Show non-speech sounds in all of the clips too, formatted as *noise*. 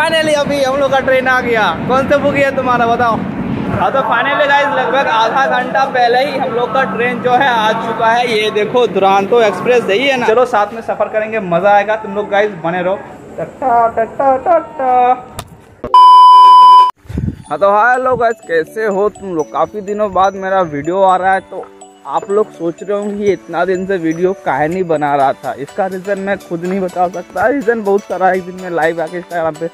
Finally अभी हम लोग का ट्रेन आ गया। कौन से बुक है तुम्हारा, बताओ? हाँ तो फाइनली गाइस लगभग आधा घंटा पहले ही हम लोग का ट्रेन जो है, आ चुका है। ये देखो दुरानतो एक्सप्रेस यही है ना? चलो, साथ में सफ़र करेंगे, मज़ा आएगा। तुम लोग गाइस बने रहो। हाँ तो हेलो गाइस कैसे हो तुम लोग? काफ़ी दिनों बाद मेरा वीडियो आ रहा है तो आप लोग सोच रहे होंगे कि इतना दिन से वीडियो काहे नहीं बना रहा था। इसका रीज़न मैं खुद नहीं बता सकता। रीज़न बहुत सारा एक दिन मैं लाइव आके इंस्टाग्राम पे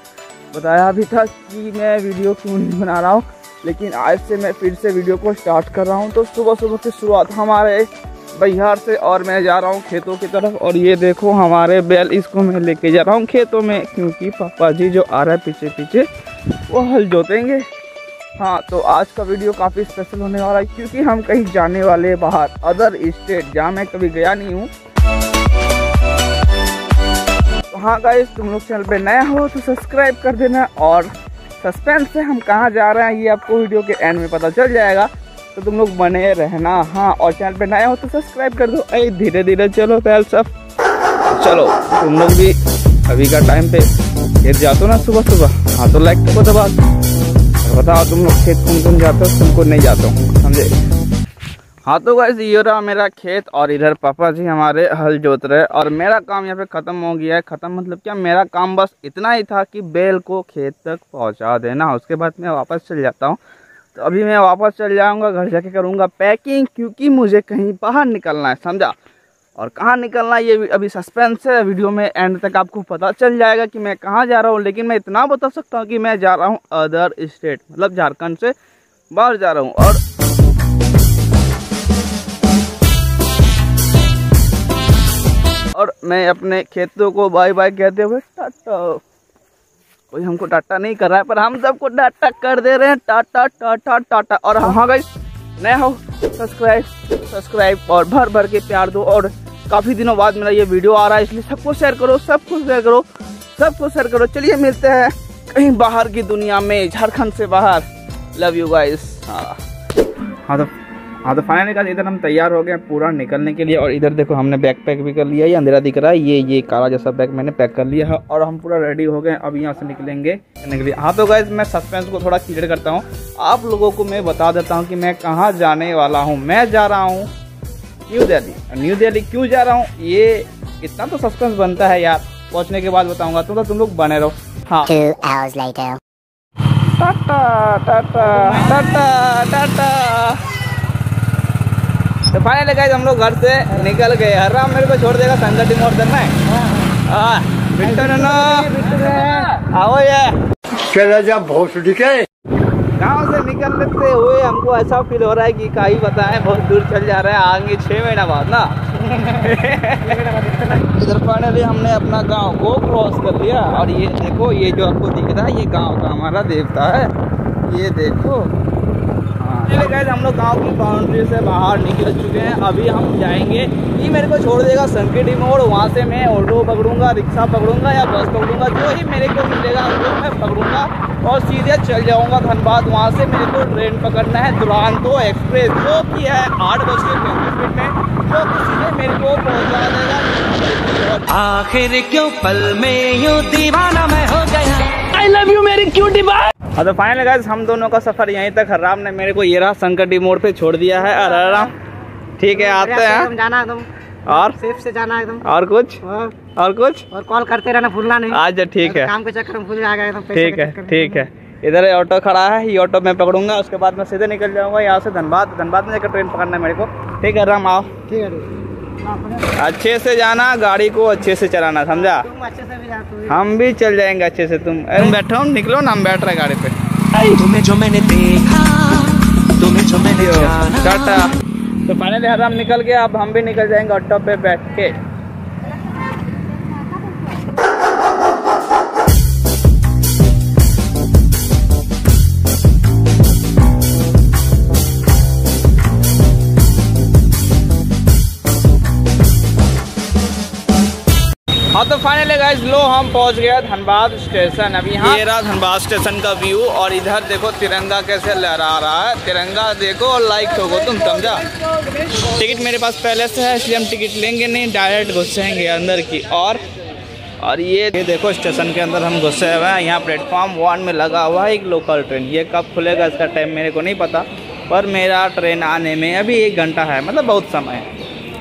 बताया भी था कि मैं वीडियो क्यों नहीं बना रहा हूँ। लेकिन आज से मैं फिर से वीडियो को स्टार्ट कर रहा हूँ। तो सुबह सुबह की शुरुआत हमारे बिहार से और मैं जा रहा हूँ खेतों की तरफ़। और ये देखो हमारे बैल इसको मैं लेके जा रहा हूँ खेतों में। क्योंकि पापा जी जो आ रहा है पीछे पीछे वो हल जोतेंगे। हाँ तो आज का वीडियो काफ़ी स्पेशल होने वाला है, क्योंकि हम कहीं जाने वाले हैं बाहर अदर स्टेट जहाँ मैं कभी गया नहीं हूँ। तो हाँ गाइस तुम लोग चैनल पे नया हो तो सब्सक्राइब कर देना और सस्पेंस से हम कहाँ जा रहे हैं, ये आपको वीडियो के एंड में पता चल जाएगा। तो तुम लोग बने रहना हाँ और चैनल पे नया हो तो सब्सक्राइब कर दो। अरे धीरे धीरे चलो पहल सब चलो, तुम लोग भी अभी का टाइम पे फिर जाते हो ना सुबह सुबह हाँ तो लाइक को दबा बताओ तुम लोग खेत कौन कौन जाते हो? तुमको नहीं जाता हूँ, समझे? हाँ तो गाइस ये रहा मेरा खेत, और इधर पापा जी हमारे हल जोत रहे और मेरा काम यहाँ पे ख़त्म हो गया है। ख़त्म मतलब क्या? मेरा काम बस इतना ही था कि बैल को खेत तक पहुँचा देना। उसके बाद मैं वापस चल जाता हूँ। तो अभी मैं वापस चल जाऊँगा, घर जाके करूँगा पैकिंग, क्योंकि मुझे कहीं बाहर निकलना है, समझा? और कहाँ निकलना ये अभी सस्पेंस है। वीडियो में एंड तक आपको पता चल जाएगा कि मैं कहाँ जा रहा हूँ, लेकिन मैं इतना बता सकता हूँ कि मैं जा रहा हूँ अदर स्टेट मतलब झारखंड से बाहर जा रहा हूँ। और और मैं अपने खेतों को बाय बाय कहते हुए टाटा। कोई हमको टाटा नहीं कर रहा है, पर हम सबको टाटा कर दे रहे हैं। टाटा टाटा टाटा। और हाँ गाइस नए हो। सब्सक्राइब सब्सक्राइब और भर भर के प्यार दो और काफ़ी दिनों बाद मेरा ये वीडियो आ रहा है, इसलिए सबको शेयर करो, सबको शेयर करो, सबको शेयर करो। चलिए मिलते हैं कहीं बाहर की दुनिया में, झारखंड से बाहर। लव यू गाइस हाँ। हाँ तो हाँ तो फाइनली का इधर हम तैयार हो गए पूरा निकलने के लिए, और इधर देखो हमने बैग पैक भी कर लिया ये अंधेरा दिख रहा है, ये ये काला जैसा बैग मैंने पैक कर लिया है, और हम पूरा रेडी हो गए अब यहाँ से निकलेंगे निकले हाँ तो गाइज़ मैं सस्पेंस को थोड़ा क्लियर करता हूँ, आप लोगों को मैं बता देता हूँ कि मैं कहाँ जाने वाला हूँ, मैं जा रहा हूँ। न्यू दिल्ली। न्यू दिल्ली क्यों जा रहा हूँ? ये इतना तो सस्पेंस बनता है यार। पहुँचने के बाद बताऊँगा। तो, तो तुम लोग बने रहो। हाँ। Two टाटा टाटा टाटा टाटा। तो फाइनली गाइस हम लोग घर से निकल गए। हर राम मेरे को छोड़ देगा संगति मोड़ देना है। हाँ। आओ ये चला जा भोसड़ी के गाँव से निकलते हुए हमको ऐसा फील हो रहा है कि का ही बताए बहुत दूर चल जा रहा है आगे छः महीना बाद ना? इधर फाइनली हमने अपना गाँव को क्रॉस कर लिया और ये देखो ये जो आपको दिख रहा है ये गाँव का हमारा देवता है। ये देखो। हाँ गाइस हम लोग गाँव की बाउंड्री से बाहर निकल चुके हैं। अभी हम जाएँगे। ये मेरे को छोड़ देगा संकेटी मोड़ वहाँ से मैं ऑटो पकड़ूँगा रिक्शा पकड़ूँगा या बस पकड़ूँगा जो ही मेरे को मिलेगा वो मैं पकड़ूँगा और सीधे चल जाऊँगा धनबाद। वहाँ से मेरे को ट्रेन पकड़ना है दुरानतो एक्सप्रेस जो कि है आठ बज के पैंतीस मिनट में जो कि सीधे मेरे को पहुँचा देगा। आखिर क्यों पल में यूँ दीवाना मैं हो गया? आई लव यू मेरी क्यूटी हाँ तो फाइनल गाइस हम दोनों का सफ़र यहीं तक है। राम ने मेरे को ये रहा संकटी मोड़ पे छोड़ दिया है। अरे राम ठीक है आते हैं। जाना एकदम। और? सेफ़ से जाना एकदम। और कुछ? और, कुछ? और कॉल करते रहना भूलना नहीं। आज ठीक है। काम के चक्कर में भूल जाएगा ठीक है ठीक है। इधर ऑटो खड़ा है ये ऑटो मैं पकड़ूँगा उसके बाद मैं सीधे निकल जाऊँगा यहाँ से धनबाद धनबाद में जाकर ट्रेन पकड़ना है मेरे को। ठीक है राम आओ। ठीक है है। हाँ। अच्छे से जाना गाड़ी को अच्छे से चलाना समझा? तुम अच्छे से भी भी। हम भी चल जाएँगे अच्छे से तुम तुम बैठो निकलो ना हम बैठ रहे गाड़ी पे। तुम्हें जो मैंने देखा तुम्हें जो मैंने टाटा। तो फाइनली हर हम निकल गया अब हम भी निकल जाएँगे ऑटो पे बैठ के। तो फाइनली गाइस लो, हम पहुँच गए धनबाद स्टेशन अभी यहाँ ये रहा धनबाद स्टेशन का व्यू और इधर देखो तिरंगा कैसे लहरा रहा है। तिरंगा देखो और लाइक ठोको तुम, समझा? टिकट मेरे पास पहले से है, इसलिए हम टिकट लेंगे नहीं डायरेक्ट घुसेंगे अंदर की और और ये ये देखो स्टेशन के अंदर हम घुसे हुए हैं। यहाँ प्लेटफॉर्म वन में लगा हुआ है एक लोकल ट्रेन ये कब खुलेगा, इसका टाइम मेरे को नहीं पता, पर मेरा ट्रेन आने में अभी एक घंटा है मतलब बहुत समय है।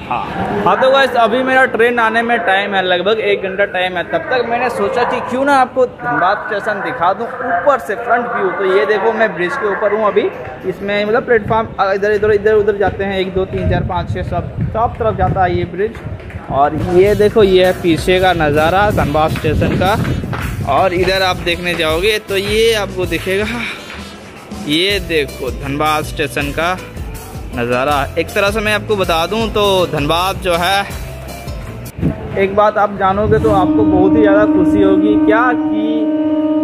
हाँ। हाँ तो वैसे अभी मेरा ट्रेन आने में टाइम है, लगभग एक घंटा टाइम है। तब तक मैंने सोचा कि क्यों ना आपको धनबाद स्टेशन दिखा दूँ, ऊपर से फ्रंट व्यू तो ये देखो, मैं ब्रिज के ऊपर हूँ अभी। इसमें मतलब प्लेटफॉर्म इधर इधर इधर, उधर जाते हैं। एक, दो, तीन, चार, पाँच छः सब सब तरफ़ जाता है ये ब्रिज और ये देखो, ये है पीछे का नज़ारा, धनबाद स्टेशन का। और इधर आप देखने जाओगे तो ये आपको दिखेगा। ये देखो, धनबाद स्टेशन का। नज़ारा। एक तरह से मैं आपको बता दूँ तो धनबाद जो है एक बात आप जानोगे तो आपको बहुत ही ज़्यादा खुशी होगी। क्या कि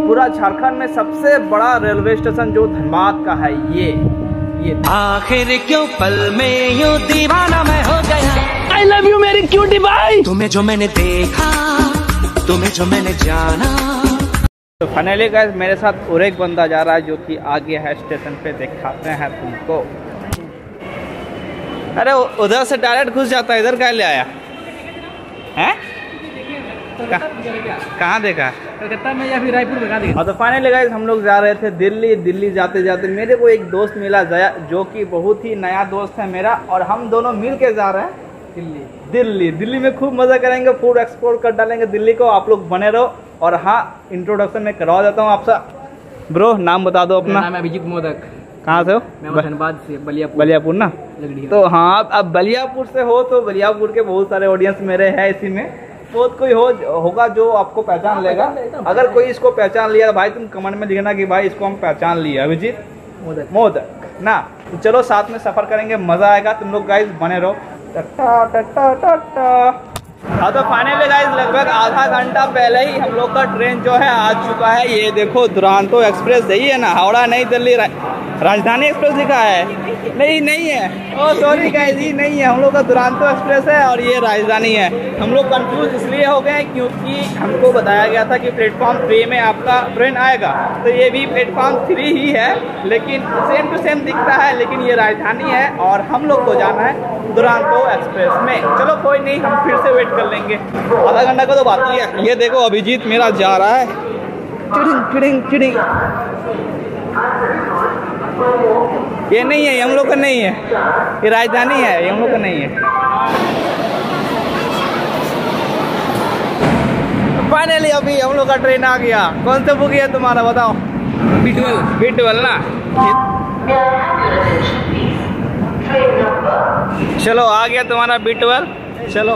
पूरा झारखंड में सबसे बड़ा रेलवे स्टेशन जो धनबाद का है ये ये। आखिर क्यों पल में यूँ दीवाना मैं हो गया? आई लव यू मेरी क्यूटी भाई तुम्हें जो मैंने देखा तुम्हें जो मैंने जाना। तो फाइनली गाइस मेरे साथ और एक बंदा जा रहा है जो कि आगे है स्टेशन पे दिखाते हैं तुमको। अरे उधर से डायरेक्ट घुस जाता है इधर क्या ले आया। हैं? कहाँ- देखा? कलकत्ता में या फिर रायपुर में कहाँ हाँ तो फाइनली हम लोग जा रहे थे दिल्ली। दिल्ली जाते जाते मेरे को एक दोस्त मिला जया जो कि बहुत ही नया दोस्त है मेरा और हम दोनों मिल के जा रहे हैं दिल्ली। दिल्ली। दिल्ली में खूब मज़ा करेंगे फ़ूड एक्सप्लोर कर डालेंगे। दिल्ली को आप लोग बने रहो। और हाँ इंट्रोडक्शन में करवा देता हूँ आपसे। ब्रो नाम बता दो अपना। नाम है अभिजीत मोदक। कहाँ से हो? मैं धनबाद से बलियापुर। बलियापुर ना? तो हाँ अब बलियापुर से हो तो बलियापुर के बहुत सारे ऑडियंस मेरे हैं इसी में। बहुत कोई हो होगा जो आपको पहचान लेगा। अगर कोई इसको पहचान लिया भाई तुम कमेंट में लिखना कि भाई इसको हम पहचान लिए अभिजीत? मोदक। मोदक। ना तो चलो साथ में सफ़र करेंगे मज़ा आएगा। तुम लोग गाइस बने रहो। टट्टा टट्टा टट्टा हाँ तो फाइनली गाइस लगभग आधा घंटा पहले ही हम लोग का ट्रेन जो है आ चुका है। ये देखो दुरांतो एक्सप्रेस यही है ना? हावड़ा नई दिल्ली राजधानी एक्सप्रेस लिखा है। नहीं नहीं है। ओ सॉरी गाइस ये नहीं है। हम लोग का दुरांतो एक्सप्रेस है और ये राजधानी है। हम लोग कंफ्यूज इसलिए हो गए क्योंकि हमको बताया गया था कि प्लेटफॉर्म थ्री में आपका ट्रेन आएगा। तो ये भी प्लेटफॉर्म थ्री ही है, लेकिन सेम टू सेम दिखता है, लेकिन ये राजधानी है और हम लोग को जाना है दुरांतो एक्सप्रेस में। चलो, कोई नहीं, हम फिर से वेट कर लेंगे। आधा घंटा का तो बाकी है। ये देखो, अभिजीत मेरा जा रहा है। चिड़िंग चिड़िंग चिड़िंग। ये नहीं है हम लोग का नहीं है। ये राजधानी है ये हम लोग का नहीं है। फाइनली अभी हम लोग का ट्रेन आ गया। कौन सा बुक है तुम्हारा बताओ? बिटवल बिटवल ना? चलो आ गया तुम्हारा बिटवल चलो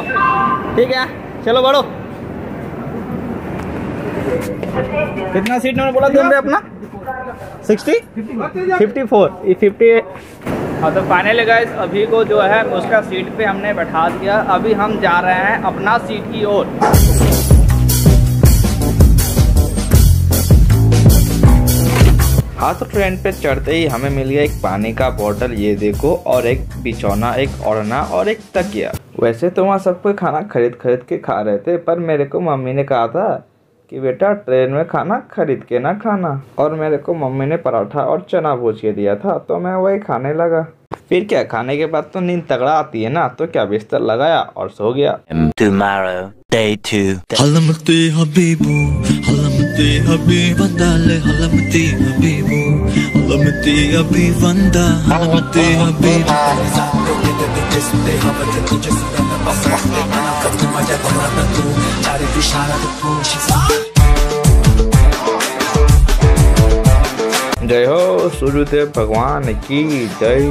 ठीक है? चलो बढ़ो। कितना सीट नंबर बोला तुमने अपना? सिक्सटी? Fifty four. फिफ्टी हाँ। तो फाइनली गाइस अभी को जो है उसका सीट पे हमने बैठा दिया। अभी हम जा रहे हैं अपना सीट की ओर। हाँ तो ट्रेन पे चढ़ते ही हमें मिल गया एक पानी का बोतल ये देखो और एक बिछौना एक ओढ़ना और एक तकिया। वैसे तो वहाँ सब कोई खाना खरीद खरीद के खा रहे थे पर मेरे को मम्मी ने कहा था कि बेटा ट्रेन में खाना खरीद के ना खाना और मेरे को मम्मी ने पराठा और चना भूज के दिया था तो मैं वही खाने लगा फिर क्या खाने के बाद तो नींद तगड़ा आती है ना तो क्या बिस्तर लगाया और सो गया tomorrow day two सारे to shout out जय हो सूर्यदेव भगवान की जय।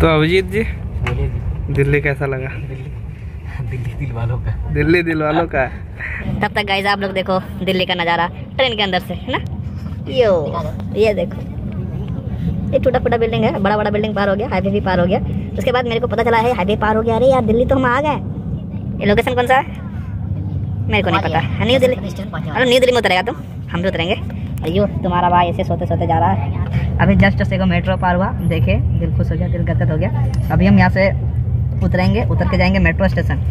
तो अभिजीत जी। दिल्ली कैसा लगा? दिल्ली दिल वालों का। दिल्ली दिल वालों का तब तक गाइज़ आप लोग देखो दिल्ली का नज़ारा ट्रेन के अंदर से है ना? यो ये देखो। ये टूटा फूटा बिल्डिंग है बड़ा बड़ा बिल्डिंग पार हो गया हाईवे भी पार हो गया। उसके बाद मेरे को पता चला है हाईवे पार हो गया अरे यार दिल्ली तो हम आ गए। ये लोकेशन कौन सा है? मेरे को नहीं पता। है न्यू दिल्ली। अरे न्यू दिल्ली में उतरेगा तुम। हम भी उतरेंगे। अयो तुम्हारा भाई ऐसे सोते सोते जा रहा है। अभी जस्ट से को मेट्रो पार हुआ। देखे दिल खुश हो गया दिल गदगद हो गया। अभी हम यहाँ से उतरेंगे उतर के जाएँगे मेट्रो स्टेशन।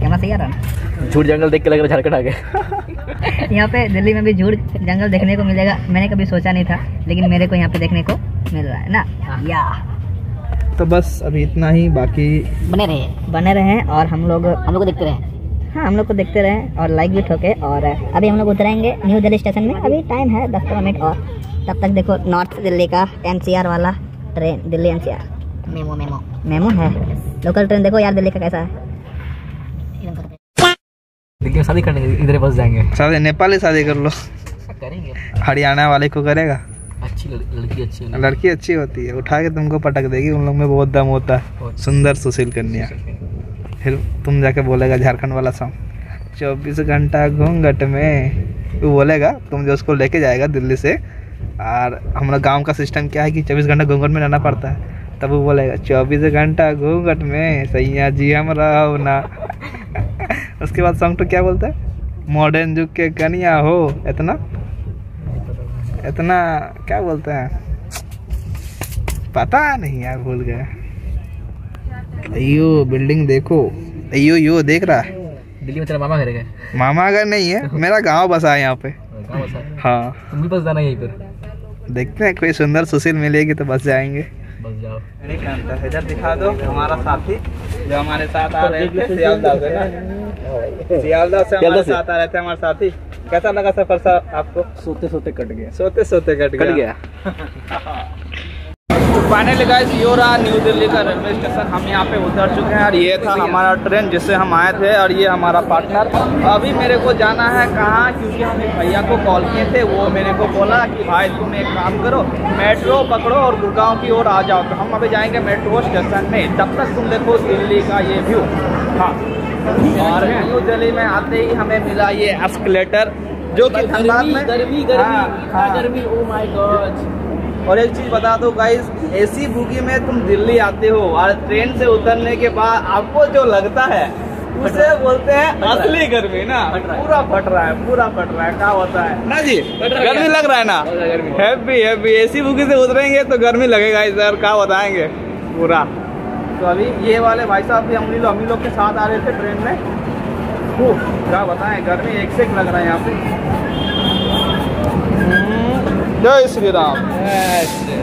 कैमरा सही आ रहा है झूठ जंगल देख के लग रहा है झारखंड आ गया ना यहाँ पे दिल्ली में भी झूठ जंगल देखने को मिलेगा। मैंने कभी सोचा नहीं था लेकिन मेरे को यहाँ पे देखने को मिल रहा है ना? या। तो बस अभी इतना ही बाकी बने रहे बने रहे और हम लोग हम लोग को देखते रहे। हाँ हम लोग को देखते रहे और लाइक भी ठोके और अभी हम लोग उतरेंगे न्यू दिल्ली स्टेशन में। अभी टाइम है दस पंद्रह मिनट और। तब तक देखो नॉर्थ दिल्ली का एनसीआर वाला train Delhi NCR MEMU MEMU MEMU है लोकल ट्रेन देखो यार दिल्ली का कैसा है? दिल्ली शादी करने इधर बस जाएँगे। शादी नेपाली शादी कर लो। करेंगे। हरियाणा वाले को करेगा? अच्छी लड़की अच्छी है लड़की अच्छी होती है उठा के तुमको पटक देगी उन लोग में बहुत दम होता है। सुंदर सुशील कन्या। फिर तुम जाके बोलेगा झारखंड वाला सॉन्ग चौबीस घंटा घूंघट में। वो बोलेगा तुम जो उसको लेके जाएगा दिल्ली से और हमारा गाँव का सिस्टम क्या है कि चौबीस घंटा घूंघट में रहना पड़ता है। तब वो बोलेगा चौबीस घंटा घूंघट में सैया जी हम रहो ना। उसके बाद सॉन्ग तो क्या बोलता है? मॉडर्न युग के कनिया हो। इतना? इतना क्या बोलते हैं? पता नहीं यार भूल गए। अयो बिल्डिंग देखो। अयो यो देख रहा है। दिल्ली में तेरा मामा घर है मामा अगर नहीं है मेरा गाँव बसा है यहाँ पे। गाँव बसा है। हाँ। तुम भी बस जाना यहीं पर। देखते हैं कोई सुंदर सुशील मिलेगी तो बस जाएँगे। बस जाओ। इधर दिखा दो हमारा साथी जो हमारे साथ आ रहे थे सियालदा से ना। सियालदा से हमारे साथ आ रहे थे हमारे साथी। कैसा लगा सफ़र सा आपको? सोते सोते कट गया। सोते सोते कट कट गया। *laughs* फाइनली गाइस ये रहा न्यू दिल्ली का रेलवे स्टेशन हम यहाँ पे उतर चुके हैं और ये था हमारा ट्रेन जिससे हम आए थे और ये हमारा पार्टनर अभी मेरे को जाना है कहाँ? क्योंकि हम एक भैया को कॉल किए थे वो मेरे को बोला कि भाई तुम एक काम करो मेट्रो पकड़ो और गुड़गांव की ओर आ जाओ। तो हम अभी जाएँगे मेट्रो स्टेशन में। तब तक तुम देखो दिल्ली का ये व्यू हाँ। और न्यू दिल्ली में आते ही हमें मिला ये एस्केलेटर जो कि में गर्मी हाँ, हाँ। गर्मी ओ माय गॉड और एक चीज़ बता दो गाइस एसी बुगी में तुम दिल्ली आते हो और ट्रेन से उतरने के बाद आपको जो लगता है उसे बोलते हैं असली गर्मी ना। पूरा फट रहा है पूरा फट रहा है क्या होता है? ना जी गर्मी लग रहा है ना? हैप्पी हैप्पी एसी बुगी से उतरेंगे तो गर्मी लगेगा इधर क्या बताएँगे? पूरा। तो अभी ये वाले भाई साहब भी हम लोग हम लोग के साथ आ रहे थे ट्रेन में। क्या बताएँ गर्मी एक से एक लग रहा है यहाँ पे। जय श्री राम।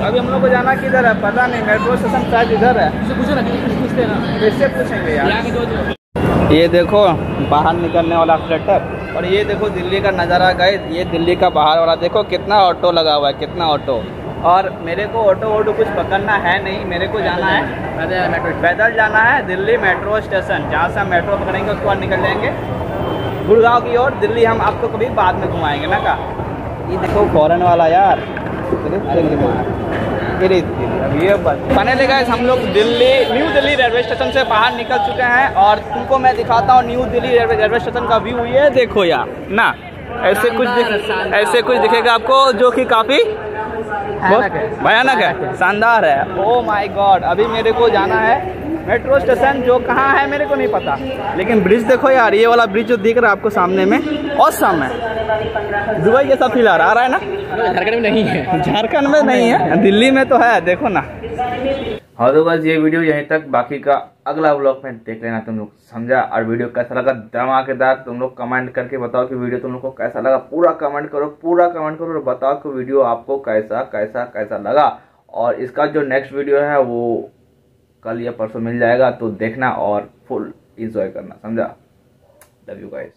अभी हम लोग को जाना किधर है? पता नहीं मेट्रो स्टेशन शायद इधर है। पूछो ना पूछते ना किससे पूछेंगे यार। ये देखो बाहर निकलने वाला फ्लैटर और ये देखो दिल्ली का नज़ारा गए ये दिल्ली का बाहर वाला। देखो कितना ऑटो लगा हुआ है कितना ऑटो और मेरे को ऑटो वोटो कुछ पकड़ना है नहीं मेरे को जाना है। पैदल जाना है दिल्ली मेट्रो स्टेशन। जहाँ से हम मेट्रो पकड़ेंगे उसके बाद निकल जाएँगे गुड़गांव की ओर दिल्ली हम आपको कभी बाद में घुमाएँगे ना का? ये देखो फॉरन वाला यार। फाइनली गाइस हम लोग Delhi new Delhi railway station से बाहर निकल चुके हैं और तुमको मैं दिखाता हूँ New Delhi railway railway station का व्यू ये देखो यार। ना ऐसे कुछ ऐसे कुछ दिखेगा आपको जो कि काफ़ी भयानक है। शानदार है। ओ माय गॉड अभी मेरे को जाना है मेट्रो स्टेशन जो कहाँ है मेरे को नहीं पता। लेकिन ब्रिज देखो यार ये वाला ब्रिज जो दिख रहा है आपको सामने में और सामने दुबई जैसा फील आ रहा आ रहा है ना? झारखंड में नहीं है। झारखंड में नहीं है? दिल्ली में तो है देखो ना। हाँ तो बस ये वीडियो यहीं तक। बाकी का अगला ब्लॉग में देख लेना तुम लोग समझा। और वीडियो कैसा लगा? धमाकेदार। तुम लोग कमेंट करके बताओ कि वीडियो तुम लोग को कैसा लगा। पूरा कमेंट करो पूरा कमेंट करो और बताओ कि वीडियो आपको कैसा कैसा कैसा लगा। और इसका जो नेक्स्ट वीडियो है वो कल या परसों मिल जाएगा तो देखना और फुल इंजॉय करना समझा? Love you guys